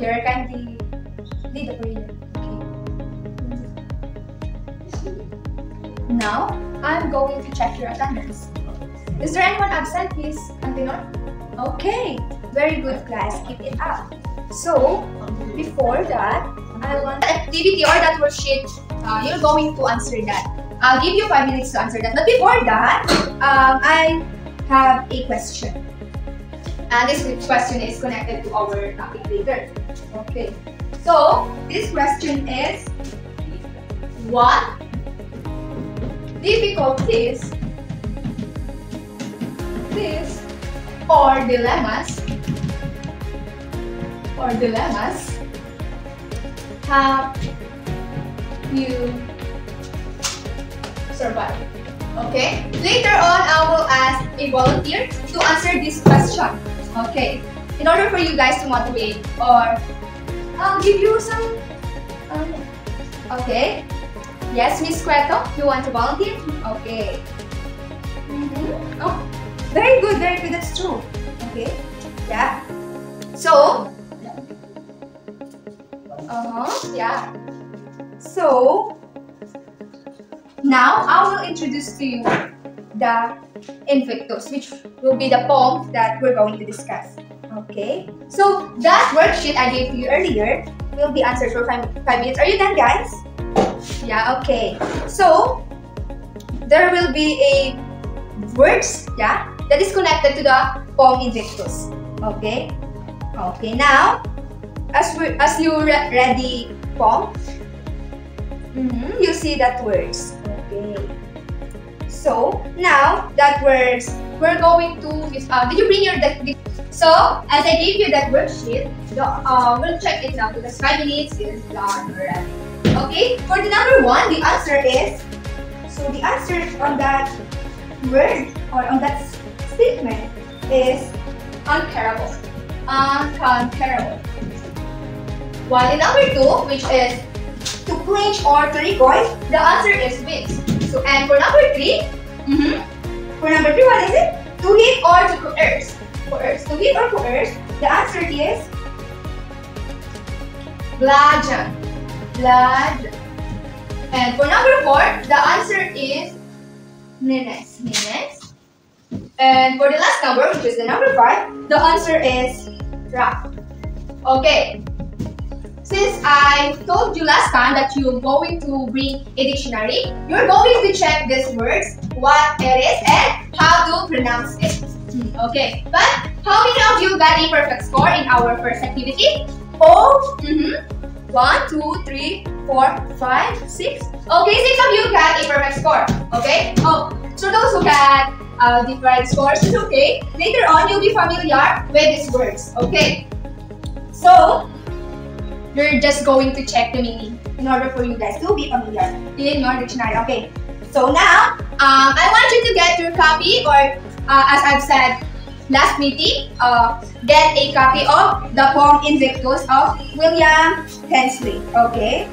here, kindly lead the prayer. Okay. Now, I'm going to check your attendance. Is there anyone absent, please, Antinor? Okay, very good class. Keep it up. So, before that, I want activity or that worksheet. Uh, you're going to answer that. I'll give you five minutes to answer that. But before that, um, I have a question. And this question is connected to our topic later. Okay. So, this question is what difficulties this or dilemmas or dilemmas have you survived? Okay. Later on, I will ask a volunteer to answer this question. Okay. In order for you guys to motivate or I'll give you some. Um, okay. Yes, Miss Cueto, you want to volunteer? Okay. Mm -hmm. Oh, very good, very good. That's true. Okay. Yeah. So. Uh huh. Yeah. So. Now I will introduce to you the Invictus, which will be the poem that we're going to discuss. Okay. So that worksheet I gave to you earlier will be answered for five, five minutes. Are you done, guys? Yeah, okay. So, there will be a words, yeah, that is connected to the poem Invictus. Okay? Okay, now, as we as you re read the poem, mm -hmm, you see that words. Okay. So, now, that words, we're going to, uh, did you bring your, so, as I gave you that worksheet, the, uh, we'll check it now because 5 minutes is done already. Okay, for the number one, the answer is, so the answer on that word or on that statement is uncomparable. Uncomparable. While the number two, which is to clinch or to recoil, the answer is wins. So, and for number three, mm -hmm, for number three, what is it? To hit or to coerce. Coerce. To hit or coerce, the answer is bludgeon blood. And for number four, the answer is Nines. Nines. And for the last number, which is the number five, the answer is rock. Okay. Since I told you last time that you're going to bring a dictionary, you're going to check these words, what it is and how to pronounce it. Okay, but how many of you got a perfect score in our first activity? Oh, mm -hmm. One, two, three, four, five, six. Okay, six of you got a perfect score. Okay? Oh, so those who got uh, different scores is okay. Later on, you'll be familiar with these words. Okay? So, you're just going to check the meaning in order for you guys to be familiar in your dictionary. Okay? So now, um, I want you to get your copy or uh, as I've said last meeting, uh, get a copy of the poem Invictus of William Hensley. Okay?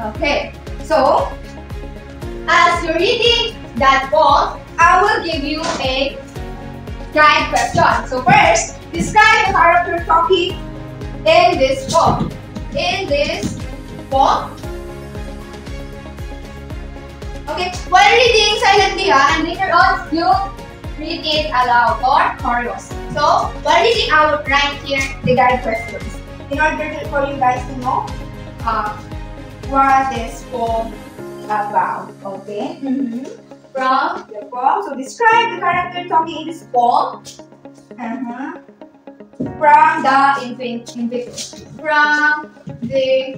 Okay. So, as you're reading that poem, I will give you a guide question. So first, describe the character talking in this poem. In this poem. Okay, while reading silently, and later on, you read it aloud or chorus. So, what is reading, I will write here the guide questions in order to, for you guys to know uh, what this poem about. Okay. Mm -hmm. From the poem. So, describe the character talking in this poem. Uh -huh. From the Invictus. From the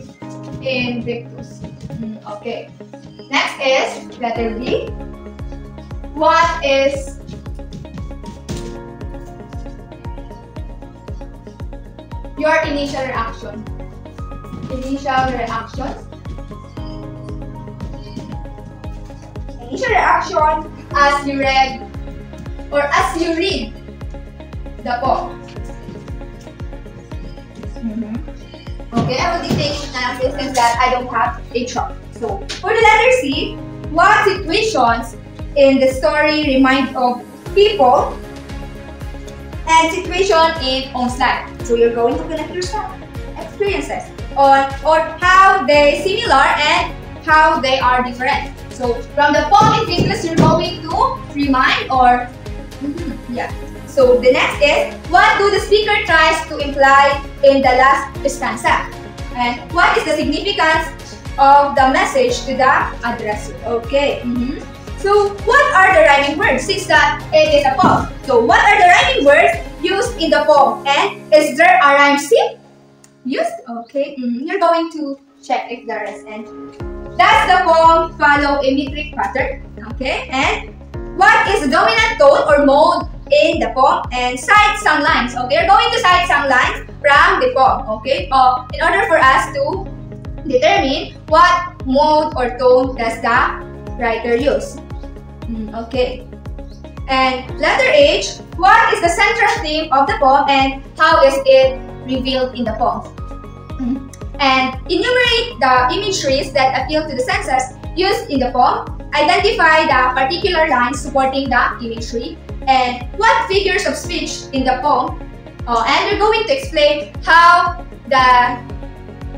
Invictus. Mm, okay. Next is letter B. What is your initial reaction. Initial reaction. Initial reaction as you read or as you read the poem. Mm -hmm. Okay, I will be taking analysis since that I don't have a chart. So, for the letter C, what situations in the story remind of people and situation in on life. So you're going to connect yourself, experiences, on or how they similar and how they are different. So from the in English, you're going to remind or mm -hmm, yeah. So the next is what do the speaker tries to imply in the last stanza, and what is the significance of the message to the addressee? Okay. Mm -hmm. So what are the rhyming words since that it is a poem? So what are the rhyming words used in the poem and is there a rhyme scheme used? Okay, mm you're going to check if there is and does the poem follow a metric pattern? Okay, and what is the dominant tone or mode in the poem and cite some lines. Okay, you're going to cite some lines from the poem. Okay, uh, in order for us to determine what mode or tone does the writer use. Mm, okay. And letter H, what is the central theme of the poem and how is it revealed in the poem? Mm. And enumerate the imageries that appeal to the senses used in the poem. Identify the particular lines supporting the imagery and what figures of speech in the poem. Uh, and you're going to explain how the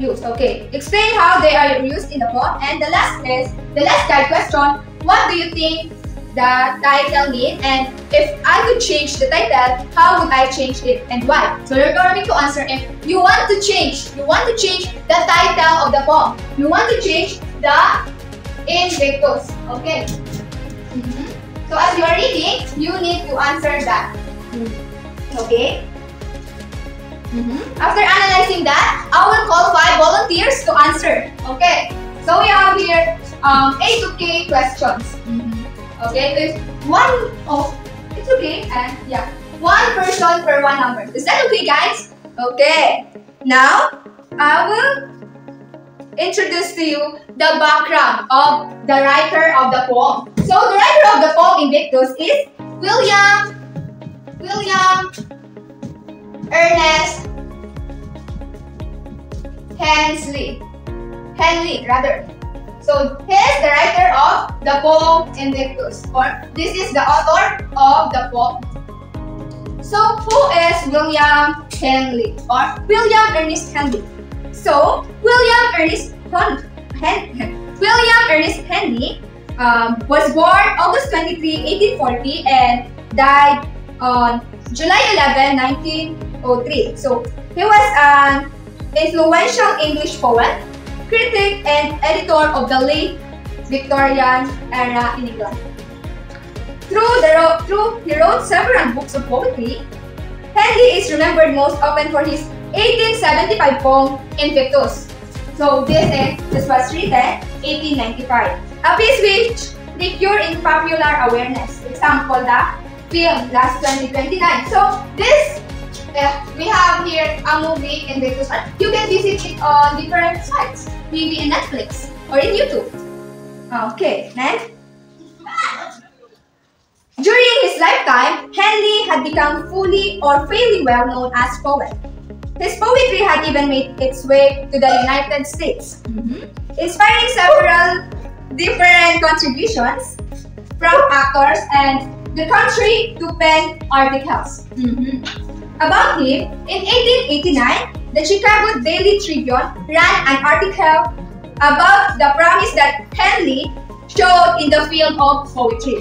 used. Okay, explain how they are used in the poem. And the last is the last guide question. What do you think the title mean and if I could change the title, how would I change it and why? So you're going to answer if you want to change, you want to change the title of the poem. You want to change the invictus. Okay. Mm -hmm. So as you are reading, you need to answer that. Okay. Mm -hmm. After analyzing that, I will call five volunteers to answer. Okay. So we have here um, A to K questions. Okay, there's one of, it's okay, and yeah, one person per one number. Is that okay, guys? Okay, now I will introduce to you the background of the writer of the poem. So the writer of the poem Invictus is William, William Ernest Henley, Henley rather. So he is the writer of the poem Invictus or this is the author of the poem. So who is William Henley or William Ernest Henley? So William Ernest Henley, William Ernest Henley um, was born August 23, 1840 and died on July 11, 1903. So he was an influential English poet critic and editor of the late Victorian era in England. Through, the, through he wrote several books of poetry, Henley is remembered most often for his 1875 poem Invictus. So this is this was written 1895. A piece which procured in popular awareness. Example, the film Last 2029. So this we have here a movie in One. You can visit it on different sites, maybe in Netflix or in YouTube. Okay, next. During his lifetime, Henley had become fully or fairly well known as poet. His poetry had even made its way to the United States, mm -hmm. inspiring several different contributions from actors and the country to pen articles. Mm -hmm. About him, in 1889, the Chicago Daily Tribune ran an article about the promise that Henley showed in the field of poetry.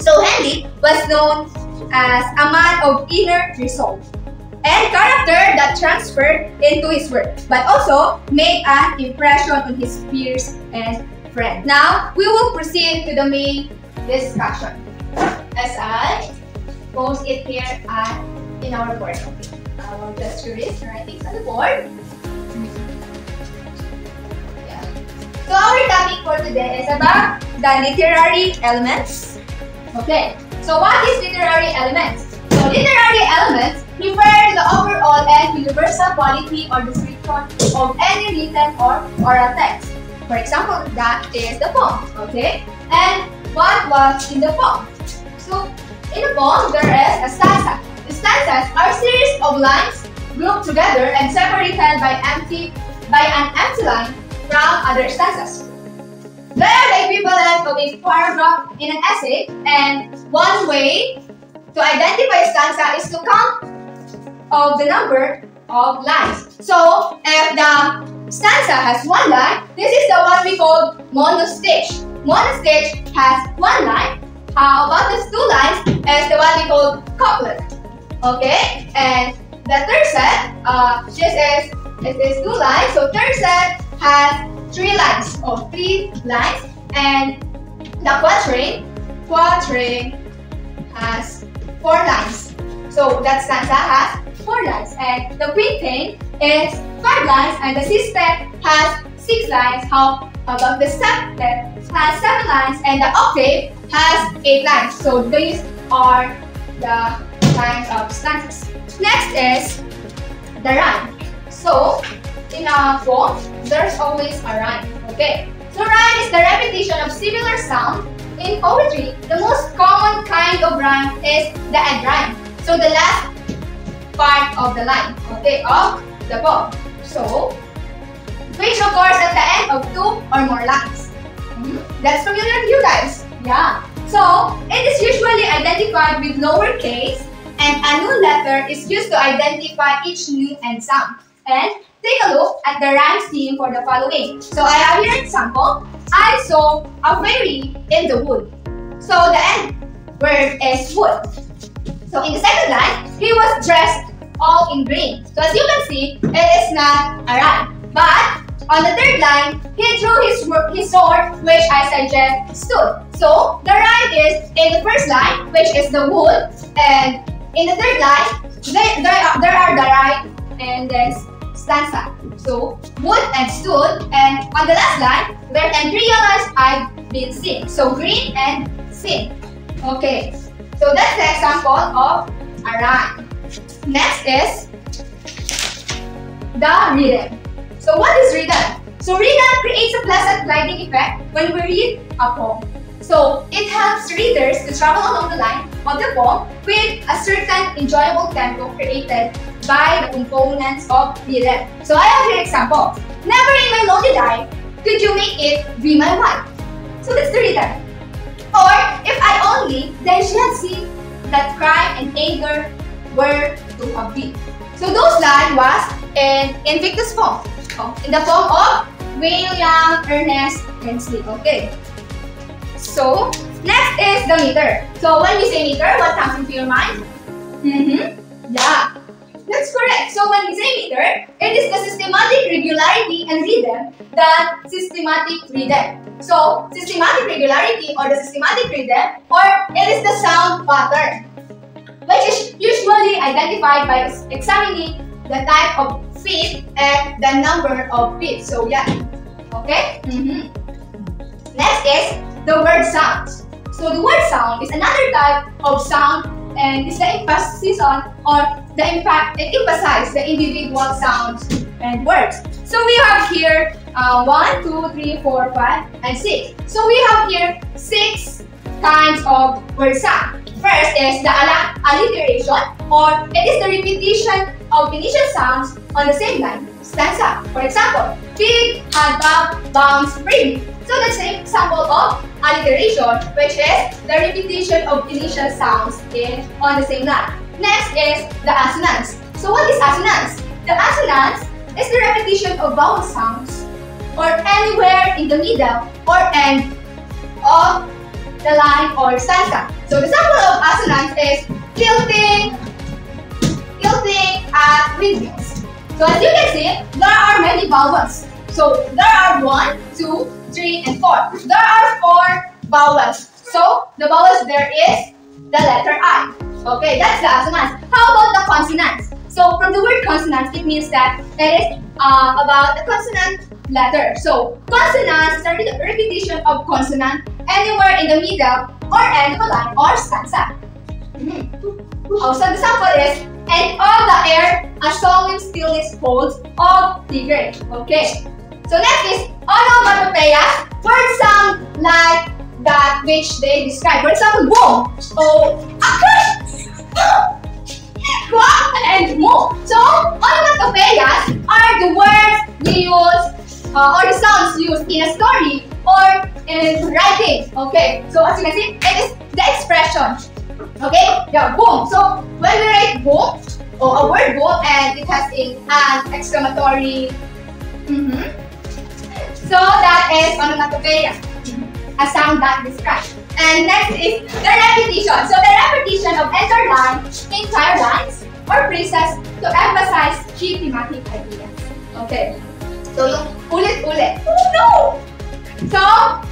So Henley was known as a man of inner resolve and character that transferred into his work, but also made an impression on his peers and friends. Now, we will proceed to the main discussion as I post it here at in our board. Okay. I will just erase writings on the board. Yeah. So our topic for today is about the literary elements. Okay. So what is literary elements? So literary elements refer to the overall and universal quality or description of any written or oral text. For example, that is the poem. Okay. And what was in the poem? So in the poem, there is a stanza stanzas are series of lines grouped together and separated by empty by an empty line from other stanzas. they are the equivalent of a paragraph in an essay and one way to identify a stanza is to count of the number of lines. So, if the stanza has one line, this is the one we call monostich. Monostich has one line. How about these two lines is the one we call couplet. Okay, and the tercet, uh, this is it is two lines. So tercet has three lines or three lines, and the quatrain, quatrain has four lines. So that stanza has four lines and the quintain is five lines and the sextet has six lines. How about the septet has seven lines and the octave has eight lines. So these are the lines of stanzas. Next is the rhyme. So in a poem, there's always a rhyme. Okay. So rhyme is the repetition of similar sound. In poetry, the most common kind of rhyme is the end rhyme. So the last part of the line, okay, of the poem. So, which occurs at the end of two or more lines. Hmm? That's familiar to you guys. Yeah. So, it is usually identified with lowercase and a new letter is used to identify each new end sound. And take a look at the rhyme scheme for the following. So, I have here example. I saw a fairy in the wood. So, the end word is wood. So in the second line, he was dressed all in green. So as you can see, it is not a rhyme. But on the third line, he drew his, his sword, which I suggest stood. So the rhyme is in the first line, which is the wood, and in the third line, there, there, are, there are the right and then stanza. So wood and stood, and on the last line, where and realized I've been seen. So green and seen. Okay, so that's the example of a rhyme. Next is the rhythm. So what is rhythm? So rhythm creates a pleasant gliding effect when we read a poem. So it helps readers to travel along the line of the poem with a certain enjoyable tempo created by the components of the rhythm. So I have here example. Never in my lonely life could you make it be my wife. So that's the rhythm. Or if I only, then she had seen that crime and anger were to have been. So those lines was in Invictus form, in the form of William Ernest Hensley. Okay. So next is the meter. So when we say meter, what comes into your mind? Mm-hmm. Yeah. That's correct. So when we say meter, it is the systematic regularity and rhythm that systematic rhythm. So systematic regularity or the systematic rhythm or it is the sound pattern which is usually identified by examining the type of feet and the number of feet. So yeah, okay. Mm -hmm. Next is the word sound. So the word sound is another type of sound and is the emphasis on or the impact it emphasizes the individual sounds and words. So we have here uh, one, two, three, four, five, and six. So we have here six kinds of word sound. First is the alliteration or it is the repetition of initial sounds on the same line. Stanza. For example, pig had bound, bounce, bring. So that's an example of alliteration, which is the repetition of initial sounds in on the same line. Next is the assonance. So what is assonance? The assonance is the repetition of vowel sounds or anywhere in the middle or end of the line or stanza. So the sample of assonance is tilting, tilting at windmills. So as you can see, there are many vowels. So there are one, two, three, and four. There are four vowels. So the vowels there is the letter I. Okay, that's the assonance. How about the consonants? So from the word consonants, it means that it is uh, about the consonant letter. So consonants is a repetition of consonant anywhere in the middle or end of a line or stanza. Also, the sample is, and all the air a solemn stillness holds of the great. Okay. So next is onomatopoeia. Which they describe. For example, boom. Oh, akash. Quack and moo. So onomatopoeias are the words we use uh, or the sounds used in a story or in writing. Okay, so as you can see, it is the expression. Okay, yeah, boom. So when we write boom, or a word boom, and it has a, an exclamatory, mm -hmm. so that is onomatopoeia, a sound that describes. And next is the repetition. So the repetition of entire lines, entire lines, or phrases to emphasize key thematic ideas. Okay. So yung ulit-ulit. Oh no! So,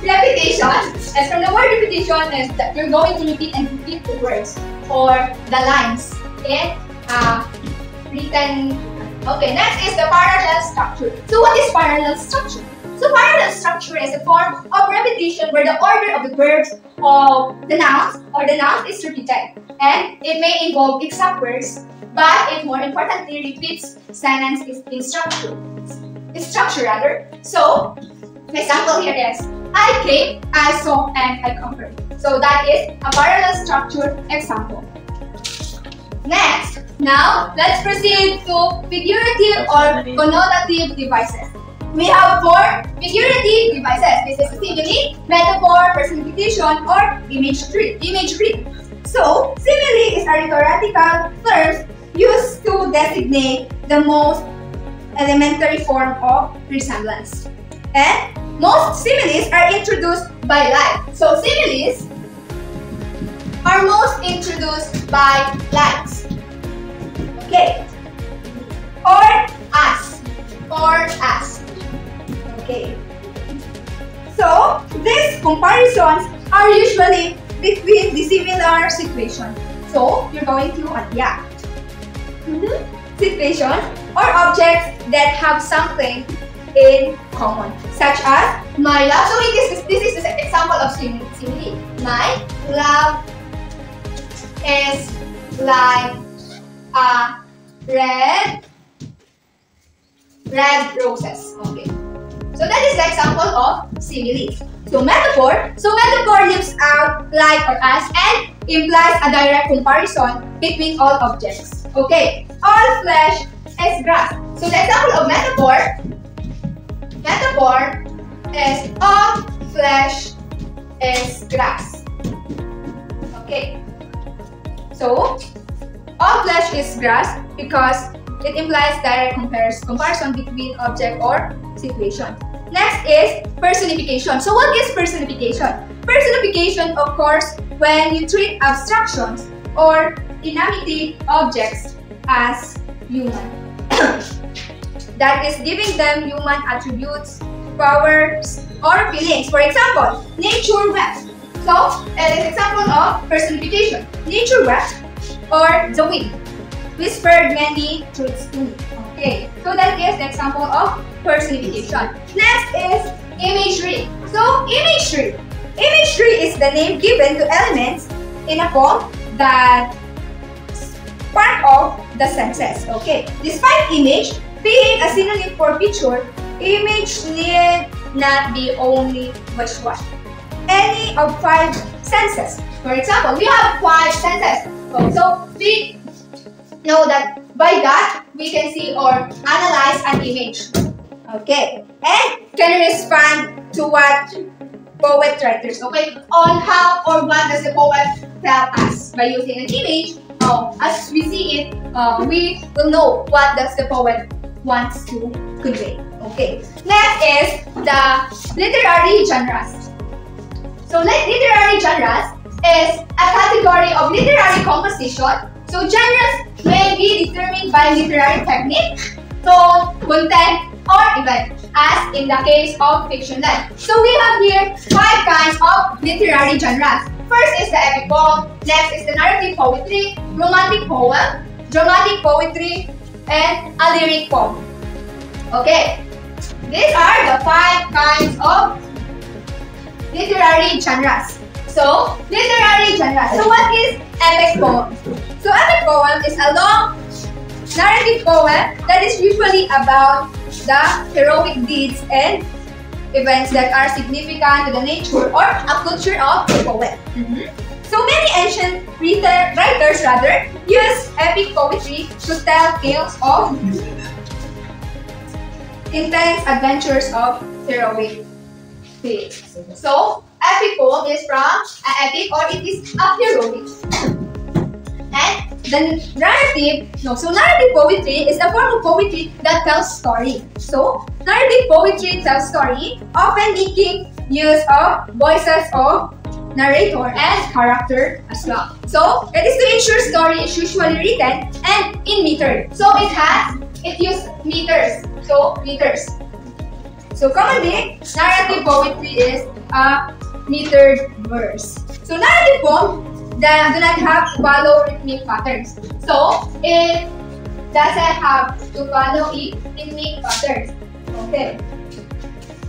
repetition, as from the word repetition is that you're going to repeat and repeat the words or the lines in uh, written. Okay, next is the parallel structure. So what is parallel structure? Parallel structure is a form of repetition where the order of the verbs of the nouns or the noun is repeated. And it may involve exact words, but it more importantly repeats sentences in structure. Structure rather. So example here is I came, I saw, and I conquered. So that is a parallel structure example. Next, now let's proceed to figurative or connotative devices. We have four figurative devices. This is simile, metaphor, personification, or imagery. imagery. So, simile is a rhetorical term used to designate the most elementary form of resemblance. And most similes are introduced by life. So similes are most introduced by lines. Okay. Or as. Or as. Okay. So, these comparisons are usually between the similar situations. So, you're going to adapt. Mm -hmm. Situations or objects that have something in common, such as my love. So this is this is the example of simile. My love is like a red red roses. Okay. So that is the example of simile. So metaphor. So metaphor leaves out like or as and implies a direct comparison between all objects. Okay. All flesh is grass. So the example of metaphor Metaphor is all flesh is grass. Okay. So, all flesh is grass because it implies direct comparison between object or situation. Next is personification. So what is personification? Personification of course, when you treat abstractions or inanimate objects as human. that is giving them human attributes, powers, or feelings. For example, nature wept. So, an example of personification. Nature wept or the wind whispered many truths to me. Okay, so that is the example of personification. Next is imagery. So, imagery. Imagery is the name given to elements in a poem that part of the senses. Okay, despite image, being a synonym for picture, image need not be only visual. Any of five senses. For example, we have five senses. So we know that by that we can see or analyze an image. Okay. And can respond to what poet writers, okay, on how or what does the poet tell us by using an image. Uh, as we see it, uh, we will know what does the poet wants to convey. Okay. Next is the literary genres. So literary genres is a category of literary composition. So genres may be determined by literary technique, tone, content, or event, as in the case of fiction So we have here five kinds of literary genres. First is the epic poem, next is the narrative poetry, romantic poem, dramatic poetry, and a lyric poem. Okay, these are the five kinds of literary genres. So, literary genres. So, what is epic poem? So, epic poem is a long narrative poem that is usually about the heroic deeds and events that are significant to the nature or a culture of the poet. Mm -hmm. So many ancient writers rather use epic poetry to tell tales of intense adventures of heroic epic. So, epic poem is from an epic or it is a heroic. And the narrative, no, so narrative poetry is a form of poetry that tells story. So, narrative poetry tells story, often making use of voices of narrator and character as well. So, it is to ensure story is usually written and in meter. So, it has, it uses meters. So, meters. So, commonly, narrative poetry is a metered verse. So, narrative poem that do not have to follow rhythmic patterns. So, it doesn't have to follow rhythmic patterns. Okay.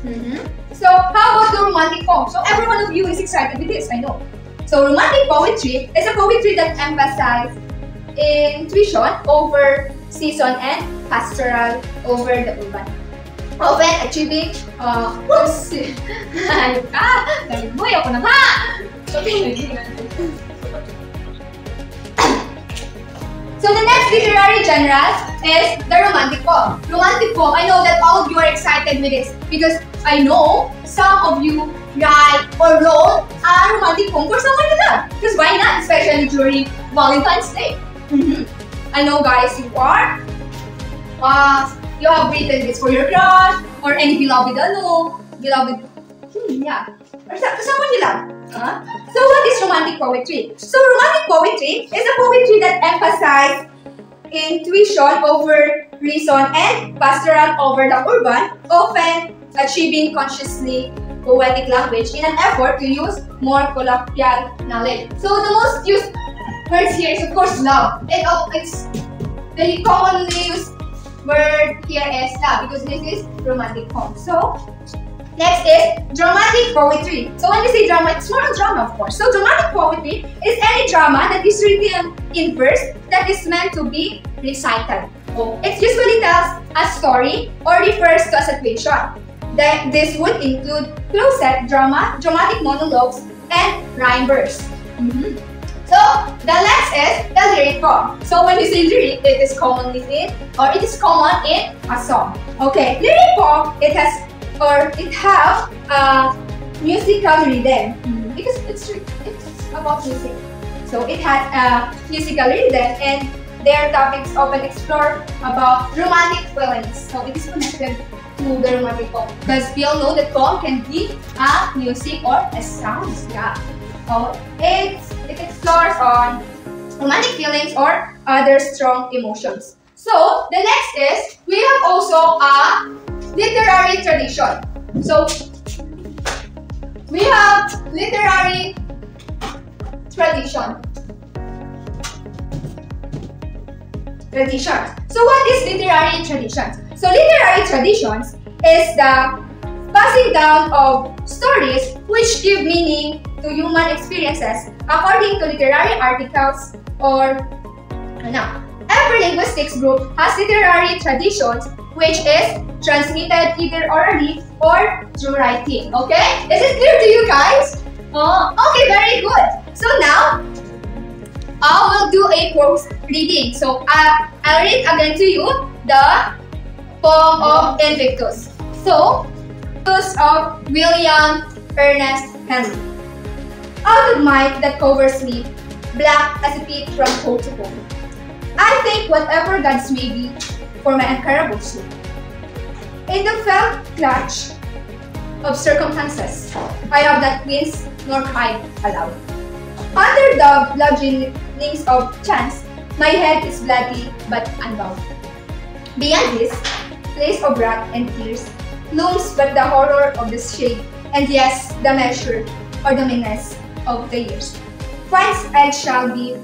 Mm -hmm. So, how about the romantic poem? So, every one of you is excited with this, I know. So, romantic poetry is a poetry that emphasizes intuition over season and pastoral over the urban. Often achieving, uh, whoops! Ano ka? Galit mo, ako na! So the next literary genre is the romantic poem. Romantic poem, I know that all of you are excited with this because I know some of you write or wrote a romantic poem for someone you love. Because why not, especially during Valentine's Day. Mm -hmm. I know guys, you are. Uh, you have written this for your crush or any beloved ano, beloved, hmm, yeah, or sa someone you love. Huh? So what is romantic poetry? So romantic poetry is a poetry that emphasizes intuition over reason and pastoral over the urban, often achieving consciously poetic language in an effort to use more colloquial knowledge. So the most used words here is of course love. It, it's the commonly used word here is love because this is romantic poem. So Next is dramatic poetry. So when we say drama, it's more of drama, of course. So dramatic poetry is any drama that is written in verse that is meant to be recited. It usually tells a story or refers to a situation. Then this would include closet drama, dramatic monologues, and rhyme verse. Mm -hmm. So the next is the lyric form. So when you say lyric, it is commonly in or it is common in a song. Okay, lyric form it has or it have a musical rhythm mm. because it's it's about music. So it has a musical rhythm and their topics often explore about romantic feelings. So it is connected to the romantic poem because we all know that poem can be a music or a sound. Yeah. So it it explores on romantic feelings or other strong emotions. So the next is we have also a literary tradition. So, we have literary tradition. Traditions. So, what is literary traditions? So, literary traditions is the passing down of stories which give meaning to human experiences according to literary articles or now. Every linguistics group has literary traditions which is transmitted either orally or through writing. Okay? Is it clear to you guys? Oh, okay, very good. So now, I will do a prose reading. So uh, I'll read again to you the poem of Invictus. So, Invictus of William Ernest Henley. Out of might that covers me, black as a pit from pole to pole. I think whatever God's may be, for my unbearable soul. In the felt clutch of circumstances, I have not winced nor cried aloud. Under the bludgeonings of chance, my head is bloody but unbound. Beyond this, place of wrath and tears, looms but the horror of the shade, and yes, the measure or the menace of the years. Whence I shall be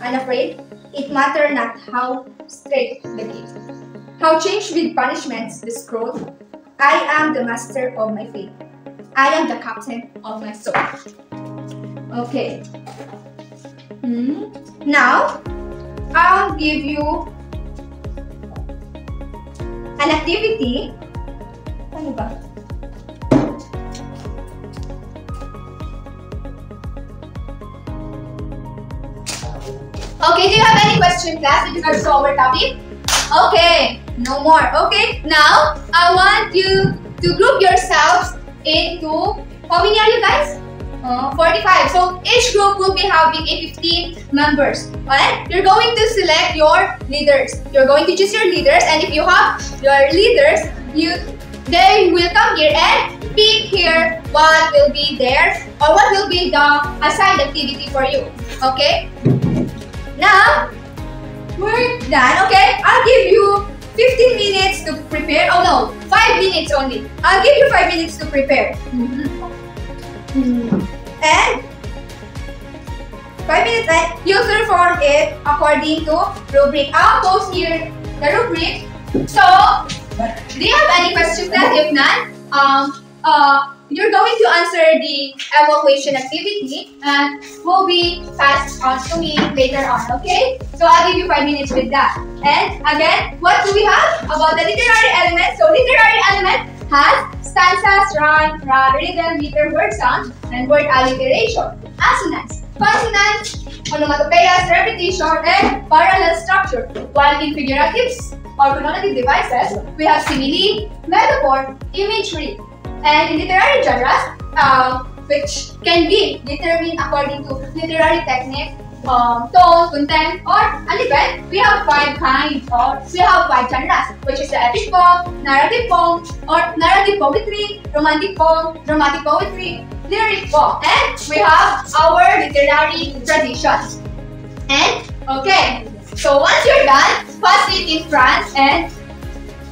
unafraid, it matter not how strait the gate. How changed with punishments the scroll. I am the master of my fate. I am the captain of my soul. Okay. Hmm. Now, I'll give you an activity. Ano ba? Okay, do you have any question class with regards to our topic? Okay, no more. Okay, now I want you to group yourselves into how many are you guys? Uh, 45. So each group will be having a 15 members. And you're going to select your leaders. You're going to choose your leaders and if you have your leaders, you they will come here and pick here what will be there or what will be the assigned activity for you. Okay? Now, we're done. Okay? I'll give you 15 minutes to prepare. Oh no, 5 minutes only. I'll give you 5 minutes to prepare. Mm -hmm. And 5 minutes and you perform it according to rubric. I'll post here the rubric. So, do you have any questions that if not, um, uh, you're going to answer the evaluation activity and will be passed on to me later on, okay? So I'll give you 5 minutes with that. And again, what do we have about the literary element? So literary element has stanzas, rhyme, rhythm, meter, word sound, and word alliteration. Ah, Assonance, consonants, onomatopoeias, repetition, and parallel structure. While in figuratives or phonologic devices, we have simile, metaphor, imagery. And literary genres, uh, which can be determined according to literary technique, um, tone, content, or an we have five kinds or we have five genres, which is the epic poem, narrative poem, or narrative poetry, romantic poem, dramatic poetry, lyric poem, and we have our literary traditions. And okay, so once you're done, pass it in front and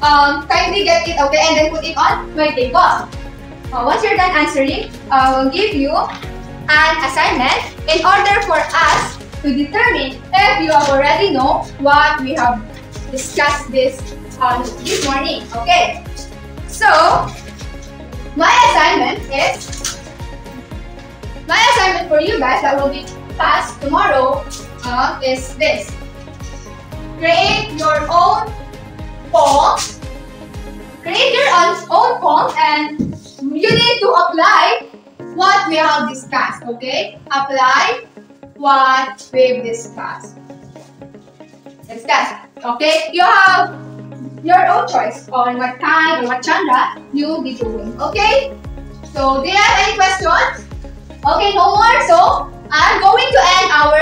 um, kindly get it okay and then put it on my table. Uh, once you're done answering, I will give you an assignment in order for us to determine if you have already know what we have discussed this um, this morning. Okay, so my assignment is my assignment for you guys that will be passed tomorrow uh, is this. Create your own poem. Create your own poem and you need to apply what we have discussed. Okay, apply what we've discussed. Discuss. Okay? You have your own choice on what kind or what genre you'll be doing. Okay? So, do you have any questions? Okay, no more. So, I'm going to end our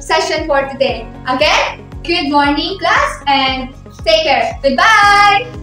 session for today. Okay? Good morning, class, and take care. Goodbye!